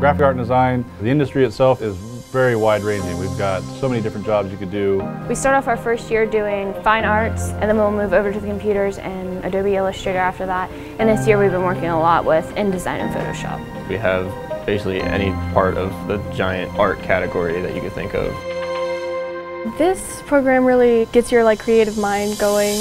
Graphic art and design, the industry itself is very wide ranging. We've got so many different jobs you could do. We start off our first year doing fine arts and then we'll move over to the computers and Adobe Illustrator after that. And this year we've been working a lot with InDesign and Photoshop. We have basically any part of the giant art category that you could think of. This program really gets your like creative mind going.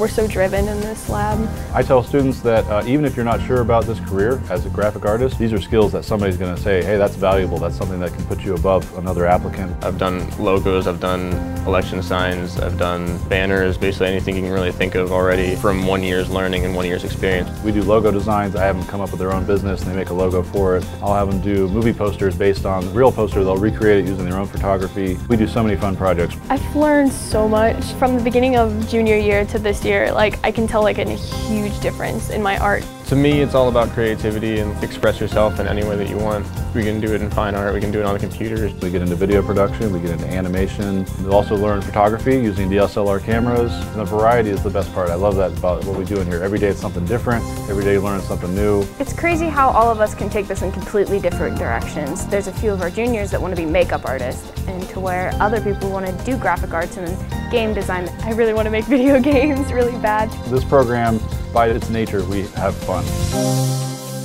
We're so driven in this lab. I tell students that uh, even if you're not sure about this career as a graphic artist, these are skills that somebody's going to say, hey, that's valuable. That's something that can put you above another applicant. I've done logos, I've done election signs, I've done banners, basically anything you can really think of already from one year's learning and one year's experience. We do logo designs. I have them come up with their own business and they make a logo for it. I'll have them do movie posters based on the real poster. They'll recreate it using their own photography. We do so many fun projects. I've learned so much from the beginning of junior year to this year. Like I can tell like a huge difference in my art. To me, it's all about creativity and express yourself in any way that you want. We can do it in fine art, we can do it on the computers. We get into video production, we get into animation. We also learn photography using DSLR cameras. And the variety is the best part. I love that about what we do in here. Every day it's something different. Every day you learn something new. It's crazy how all of us can take this in completely different directions. There's a few of our juniors that want to be makeup artists and to where other people want to do graphic arts and game design. I really want to make video games really bad. This program, by its nature, we have fun.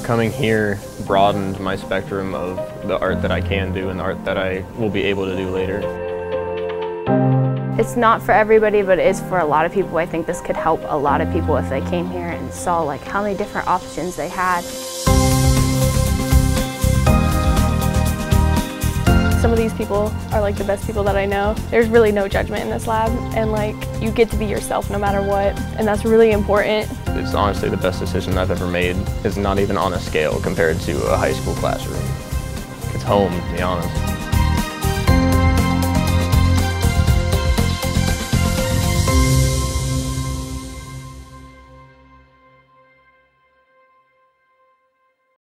Coming here broadened my spectrum of the art that I can do and the art that I will be able to do later. It's not for everybody, but it is for a lot of people. I think this could help a lot of people if they came here and saw like how many different options they had. Some of these people are like the best people that I know. There's really no judgment in this lab and like you get to be yourself no matter what and that's really important. It's honestly the best decision I've ever made. It's not even on a scale compared to a high school classroom. It's home, to be honest.